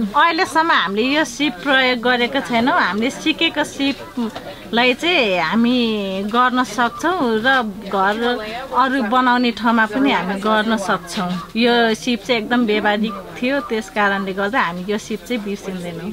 अहिलेसम्म हामीले यो सिप प्रयोग गरेको छैनौँ। हामीले सिकेको सिपलाई चाहिँ हामी गर्न सक्छौँ र घर अरू बनाउने ठाउँमा पनि हामी गर्न सक्छौँ। यो सिप चाहिँ एकदम व्यवहारिक थियो। त्यस कारणले गर्दा हामी यो सिप चाहिँ बिर्सिँदैनौँ।